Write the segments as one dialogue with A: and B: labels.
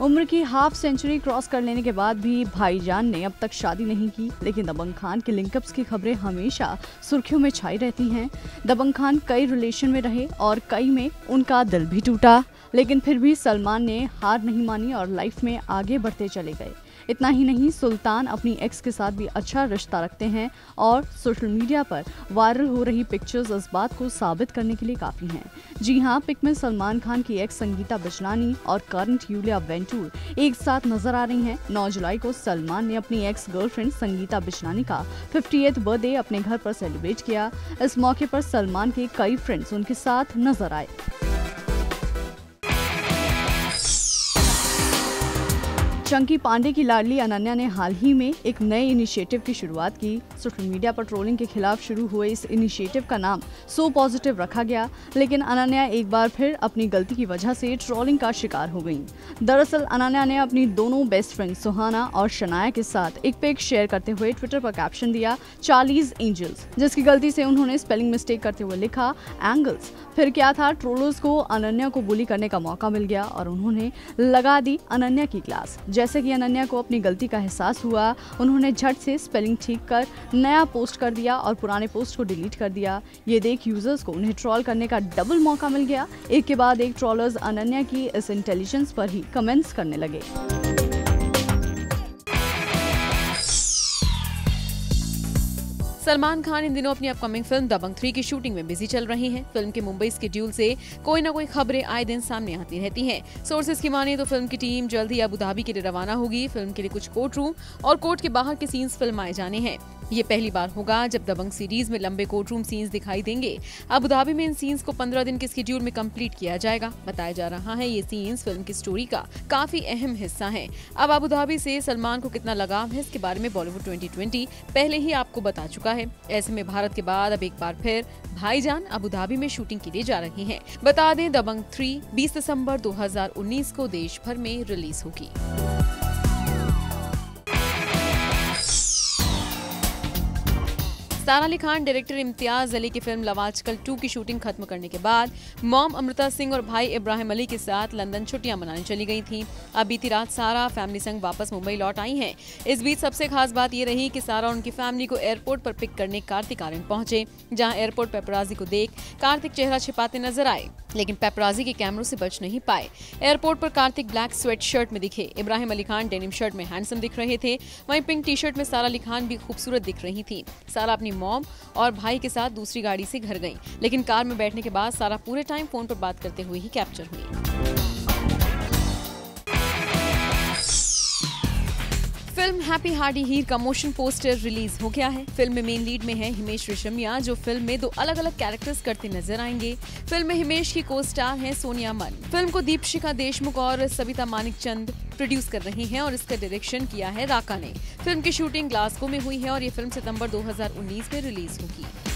A: उम्र की half century cross कर लेने के बाद भी भाईजान ने अब तक शादी नहीं की। लेकिन दबंग खान के लिंकअप्स की खबरें हमेशा सुर्खियों में छाई रहती हैं। दबंग खान कई रिलेशन में रहे और कई में उनका दिल भी टूटा। लेकिन फिर भी सलमान ने हार नहीं मानी और लाइफ में आगे बढ़ते चले गए। इतना ही नहीं, सुल्तान अपनी एक्स के साथ भी अच्छा रिश्ता रखते हैं और सोशल मीडिया पर वायरल हो रही पिक्चर्स इस बात को साबित करने के लिए काफ़ी हैं। जी हाँ पिक में सलमान खान की एक्स संगीता बिजलानी और करंट यूलिया वेंटूर एक साथ नज़र आ रही हैं। 9 जुलाई को सलमान ने अपनी एक्स गर्लफ्रेंड संगीता बिजलानी का फिफ्टी बर्थडे अपने घर पर सेलिब्रेट किया। इस मौके पर सलमान के कई फ्रेंड्स उनके साथ नज़र आए। चंकी पांडे की लाडली अनन्या ने हाल ही में एक नए इनिशिएटिव की शुरुआत की। सोशल मीडिया पर ट्रोलिंग के खिलाफ शुरू हुए इस इनिशिएटिव का नाम सो पॉजिटिव रखा गया, लेकिन अनन्या एक बार फिर अपनी गलती की वजह से ट्रोलिंग का शिकार हो गई। दरअसल, अनन्या ने अपनी दोनों बेस्ट फ्रेंड सुहाना और शनाया के साथ एक पिक शेयर करते हुए ट्विटर पर कैप्शन दिया चालीज एंजल्स जिसकी गलती से उन्होंने स्पेलिंग मिस्टेक करते हुए लिखा एंगल्स फिर क्या था? ट्रोलर्स को अनन्या को बुली करने का मौका मिल गया और उन्होंने लगा दी अनन्या की क्लास जैसे कि अनन्या को अपनी गलती का एहसास हुआ, उन्होंने झट से स्पेलिंग ठीक कर नया पोस्ट कर दिया और पुराने पोस्ट को डिलीट कर दिया। ये देख यूज़र्स को उन्हें ट्रॉल करने का डबल मौका मिल गया। एक के बाद एक ट्रॉलर्स अनन्या की इस इंटेलिजेंस पर ही कमेंट्स करने लगे।
B: सलमान खान इन दिनों अपनी अपकमिंग फ़िल्म दबंग थ्री की शूटिंग में बिज़ी चल रहे हैं। फ़िल्म के मुंबई स्केड्यूल से कोई ना कोई खबरें आए दिन सामने आती रहती हैं। सोर्सेज की माने तो फ़िल्म की टीम जल्द ही अबुधाबी के लिए रवाना होगी। फ़िल्म के लिए कुछ कोर्ट रूम और कोर्ट के बाहर के सीन्स फिल्माए जाने हैं। ये पहली बार होगा जब दबंग सीरीज़ में लंबे कोर्ट रूम सीन्स दिखाई देंगे। अबुधाबी में इन सीन्स को 15 दिन के स्केड्यूल में कंप्लीट किया जाएगा। बताया जा रहा है ये सीन्स फ़िल्म की स्टोरी का काफ़ी अहम हिस्सा है। अब अबुधाबी से सलमान को कितना लगाव है इसके बारे में बॉलीवुड 2020 पहले ही आपको बता चुका है। ऐसे में भारत के बाद अब एक बार फिर भाईजान अबुधाबी में शूटिंग के लिए जा रही हैं। बता दें, दबंग थ्री बीस दिसंबर 2019 को देश भर में रिलीज़ होगी सारा अली खान, डायरेक्टर इम्तियाज़ अली की फ़िल्म लवाजकल टू की शूटिंग खत्म करने के बाद मॉम अमृता सिंह और भाई इब्राहिम अली के साथ लंदन छुट्टियाँ मनाने चली गई थी। अब बीती रात सारा फैमिली संग वापस मुंबई लौट आई हैं। इस बीच सबसे खास बात यह रही कि सारा उनकी फैमिली को एयरपोर्ट पर पिक करने कार्तिक आर्यन पहुँचे, जहाँ एयरपोर्ट पेपराजी को देख कार्तिक चेहरा छिपाते नज़र आए। लेकिन पेपराजी के कैमरों से बच नहीं पाए। एयरपोर्ट पर कार्तिक ब्लैक स्वेट शर्ट में दिखे। इब्राहिम अली खान डेनिम शर्ट में हैंडसम दिख रहे थे। वहीं पिंक टी शर्ट में सारा अली खान भी खूबसूरत दिख रही थी। सारा अपनी मॉम और भाई के साथ दूसरी गाड़ी से घर गई। लेकिन कार में बैठने के बाद सारा पूरे टाइम फ़ोन पर बात करते हुए ही कैप्चर हुई। फ़िल्म हैप्पी हार्डी हीर का मोशन पोस्टर रिलीज़ हो गया है। फ़िल्म में मेन लीड में है हिमेश रेशमिया, जो फ़िल्म में दो अलग अलग कैरेक्टर्स करते नज़र आएँगे। फ़िल्म में हिमेश की को स्टार है सोनिया मन। फ़िल्म को दीपशिखा देशमुख और सविता मानिक चंद प्रोड्यूस कर रही हैं और इसका डायरेक्शन किया है राका ने। फ़िल्म की शूटिंग ग्लास्को में हुई है और ये फ़िल्म सितंबर 2019 में रिलीज़ होगी।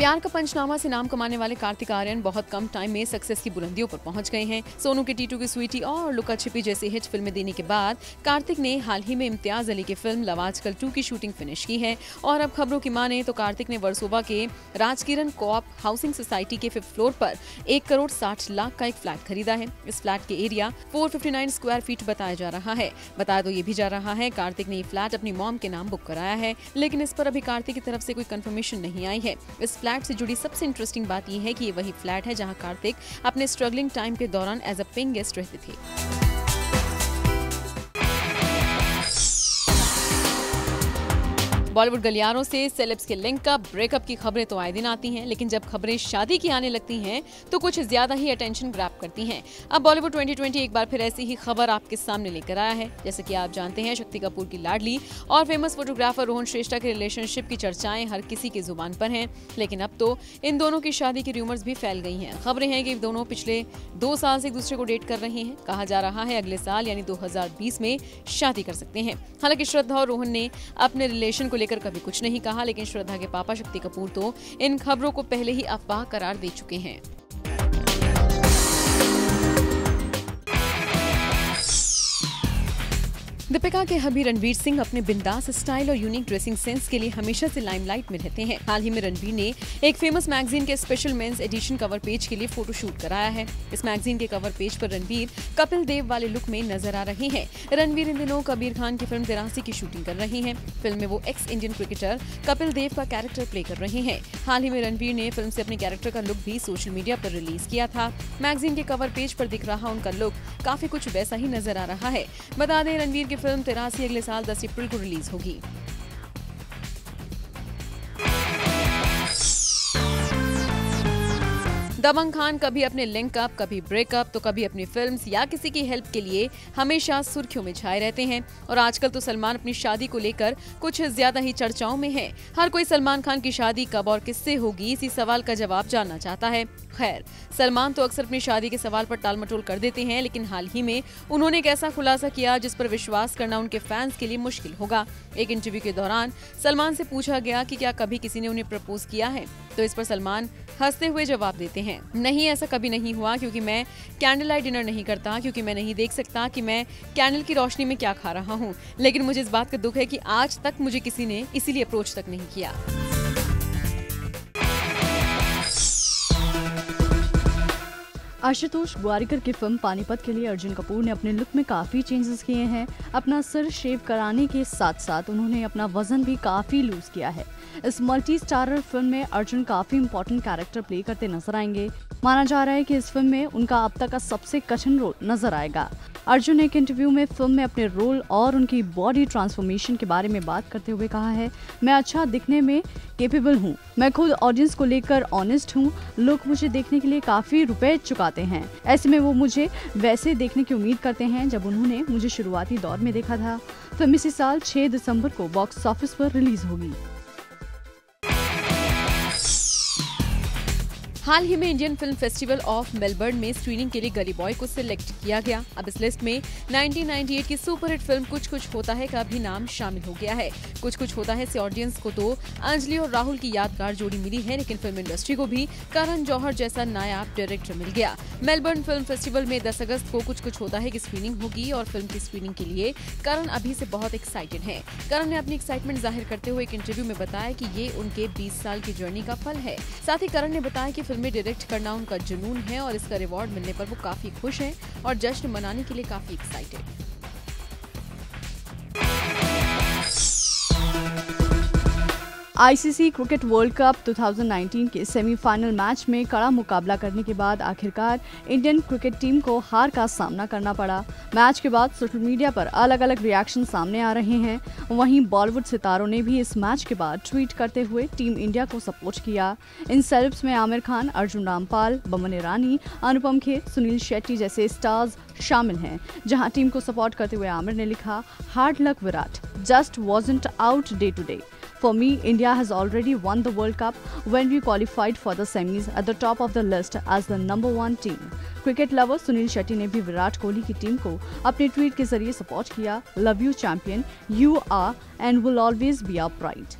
B: प्यार का पंचनामा से नाम कमाने वाले कार्तिक आर्यन बहुत कम टाइम में सक्सेस की बुलंदियों पर पहुँच गए हैं। सोनू के टीटू की स्वीटी और लुका छिपी जैसी हिट फ़िल्में देने के बाद कार्तिक ने हाल ही में इम्तियाज़ अली की फ़िल्म लवाजकल टू की शूटिंग फिनिश की है। और अब खबरों की माने तो कार्तिक ने वर्सोवा के राजकिरण कोऑप हाउसिंग सोसाइटी के फिफ्थ फ्लोर पर एक करोड़ साठ लाख का एक फ्लैट खरीदा है। इस फ्लैट के एरिया फोर स्क्वायर फीट बताया जा रहा है। बताया तो ये भी जा रहा है, कार्तिक ने ये फ्लैट अपनी मॉम के नाम बुक कराया है, लेकिन इस पर अभी कार्तिक की तरफ़ से कोई कंफर्मेशन नहीं आई है। इस फ्लैट से जुड़ी सबसे इंटरेस्टिंग बात यह है कि ये वही फ्लैट है जहाँ कार्तिक अपने स्ट्रगलिंग टाइम के दौरान एज अ पिंग गेस्ट रहते थे। बॉलीवुड गलियारों से सेलेब्स के लिंक का ब्रेकअप की खबरें तो आए दिन आती हैं, लेकिन जब खबरें शादी की आने लगती हैं तो कुछ ज़्यादा ही अटेंशन ग्रैप करती हैं। अब बॉलीवुड 2020 एक बार फिर ऐसी ही खबर आपके सामने लेकर आया है। जैसे कि आप जानते हैं, शक्ति कपूर की लाडली और फ़ेमस फोटोग्राफर रोहन श्रेष्ठा के रिलेशनशिप की चर्चाएँ हर किसी की ज़ुबान पर हैं। लेकिन अब तो इन दोनों की शादी की रूमर्स भी फैल गई हैं। खबरें हैं कि दोनों पिछले दो साल से एक दूसरे को डेट कर रहे हैं। कहा जा रहा है अगले साल, यानी दो हज़ार बीस में शादी कर सकते हैं। हालाँकि श्रद्धा और रोहन ने अपने रिलेशन को लेकर कभी कुछ नहीं कहा, लेकिन श्रद्धा के पापा शक्ति कपूर तो इन खबरों को पहले ही अफवाह करार दे चुके हैं। दीपिका के हबी रणवीर सिंह अपने बिंदास स्टाइल और यूनिक ड्रेसिंग सेंस के लिए हमेशा से लाइमलाइट में रहते हैं। हाल ही में रणवीर ने एक फ़ेमस मैगजीन के special men's edition cover page के लिए फ़ोटो शूट कराया है। इस मैगजीन के कवर पेज पर रणवीर कपिल देव वाले लुक में नज़र आ रहे हैं। रणवीर इन दिनों कबीर खान की फ़िल्म तिरासी की शूटिंग कर रहे हैं। फ़िल्म में वो ex Indian cricketer Kapil Dev का कैरेक्टर प्ले कर रहे हैं। हाल ही में रणवीर ने फ़िल्म से अपने कैरेक्टर का लुक भी सोशल मीडिया पर रिलीज़ किया था। मैगजीन के कवर पेज पर दिख रहा उनका लुक काफ़ी कुछ वैसा ही नज़र आ रहा है। बता दें रणवीर की फ़िल्म तिरासी अगले साल 10 अप्रैल को रिलीज़ होगी। दबंग खान कभी अपने लिंक अप कभी ब्रेकअप तो कभी अपनी फिल्म्स या किसी की हेल्प के लिए हमेशा सुर्खियों में छाए रहते हैं। और आजकल तो सलमान अपनी शादी को लेकर कुछ ज़्यादा ही चर्चाओं में है। हर कोई सलमान खान की शादी कब और किससे होगी, इसी सवाल का जवाब जानना चाहता है। खैर, सलमान तो अक्सर अपनी शादी के सवाल पर टाल मटोल कर देते हैं, लेकिन हाल ही में उन्होंने एक ऐसा खुलासा किया जिस पर विश्वास करना उनके फैंस के लिए मुश्किल होगा। एक इंटरव्यू के दौरान सलमान से पूछा गया कि क्या कभी किसी ने उन्हें प्रपोज किया है? तो इस पर सलमान हँसते हुए जवाब देते हैं। नहीं, ऐसा कभी नहीं हुआ क्योंकि मैं कैंडल लाइट डिनर नहीं करता, क्योंकि मैं नहीं देख सकता कि मैं कैंडल की रोशनी में क्या खा रहा हूँ। लेकिन मुझे इस बात का दुख है कि आज तक मुझे किसी ने इसीलिए अप्रोच तक नहीं किया।
A: आशुतोष ग्वारिकर की फ़िल्म पानीपत के लिए अर्जुन कपूर ने अपने लुक में काफ़ी चेंजेस किए हैं। अपना सिर शेव कराने के साथ साथ उन्होंने अपना वज़न भी काफ़ी लूज किया है। इस मल्टी स्टारर फ़िल्म में अर्जुन काफ़ी इंपॉर्टेंट कैरेक्टर प्ले करते नज़र आएँगे। माना जा रहा है कि इस फ़िल्म में उनका अब तक का सबसे कठिन रोल नज़र आएगा। अर्जुन ने एक इंटरव्यू में फ़िल्म में अपने रोल और उनकी बॉडी ट्रांसफॉर्मेशन के बारे में बात करते हुए कहा है, मैं अच्छा दिखने में केपेबल हूँ। मैं खुद ऑडियंस को लेकर ऑनेस्ट हूँ। लोग मुझे देखने के लिए काफ़ी रुपए चुकाते हैं। ऐसे में वो मुझे वैसे देखने की उम्मीद करते हैं जब उन्होंने मुझे शुरुआती दौर में देखा था। फ़िल्म इसी साल 6 दिसंबर को बॉक्स ऑफ़िस पर रिलीज़ होगी।
B: हाल ही में Indian film festival of Melbourne में स्क्रीनिंग के लिए गली बॉय को सिलेक्ट किया गया। अब इस लिस्ट में 1998 की सुपरहिट फ़िल्म कुछ कुछ होता है का भी नाम शामिल हो गया है। कुछ कुछ होता है से ऑडियंस को तो अंजलि और राहुल की यादगार जोड़ी मिली है, लेकिन फ़िल्म इंडस्ट्री को भी करण जौहर जैसा नायाब डायरेक्टर मिल गया। मेलबर्न फ़िल्म फेस्टिवल में दस अगस्त को कुछ कुछ होता है की स्क्रीनिंग होगी और फ़िल्म की स्क्रीनिंग के लिए करण अभी से बहुत एक्साइटेड है। करण ने अपनी एक्साइटमेंट ज़ाहिर करते हुए एक इंटरव्यू में बताया कि ये उनके 20 साल की जर्नी का फल है। साथ ही करण ने बताया की फ़िल्में डायरेक्ट करना उनका जुनून है और इसका रिवॉर्ड मिलने पर वो काफ़ी खुश हैं और जश्न मनाने के लिए काफ़ी excited
A: ICC cricket world cup 2019 के सेमीफाइनल मैच में कड़ा मुकाबला करने के बाद आखिरकार इंडियन क्रिकेट टीम को हार का सामना करना पड़ा। मैच के बाद सोशल मीडिया पर अलग अलग रिएक्शन सामने आ रहे हैं। वहीं बॉलीवुड सितारों ने भी इस मैच के बाद ट्वीट करते हुए टीम इंडिया को सपोर्ट किया। इन सेल्ब्स में आमिर खान, अर्जुन रामपाल बमन ईरानी अनुपम खेर, सुनील शेट्टी जैसे स्टार्स शामिल हैं, जहाँ टीम को सपोर्ट करते हुए आमिर ने लिखा, hard luck Virat, just wasn't our day today. For me, India has already won the World Cup when we qualified for the semis at the top of the list as the number one team. Cricket lover Suniel Shetty ने भी विराट कोहली की team को अपने tweet के ज़रिए support किया love you champion you are and will always be our pride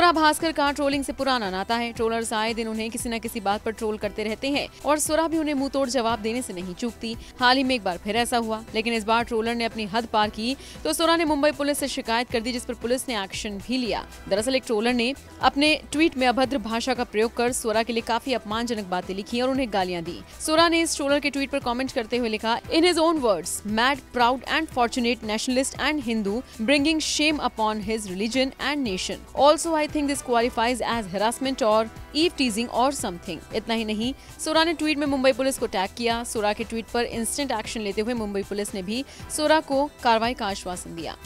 B: Swara Bhasker का trolling से पुराना नाता है। ट्रोलर्स आए दिन उन्हें किसी न किसी बात पर ट्रोल करते रहते हैं और सुरा भी उन्हें मुँह तोड़ जवाब देने से नहीं चूकती। हाल ही में एक बार फिर ऐसा हुआ, लेकिन इस बार ट्रोलर ने अपनी हद पार की तो सुरा ने मुंबई पुलिस से शिकायत कर दी, जिस पर पुलिस ने एक्शन भी लिया। दरअसल एक ट्रोलर ने अपने ट्वीट में अभद्र भाषा का प्रयोग कर सोरा के लिए काफ़ी अपमानजनक बातें लिखी और उन्हें गालियाँ दी। सोरा ने इस ट्रोलर के ट्वीट पर कमेंट करते हुए लिखा, in his own words, mad, proud and fortunate nationalist and Hindu, bringing shame upon his religion and nation. Also I think this qualifies as harassment और ईव टीजिंग और समथिंग इतना ही नहीं, सोरा ने ट्वीट में मुंबई पुलिस को टैग किया। सोरा के tweet पर इंस्टेंट एक्शन लेते हुए मुंबई पुलिस ने भी सोरा को कार्रवाई का आश्वासन दिया।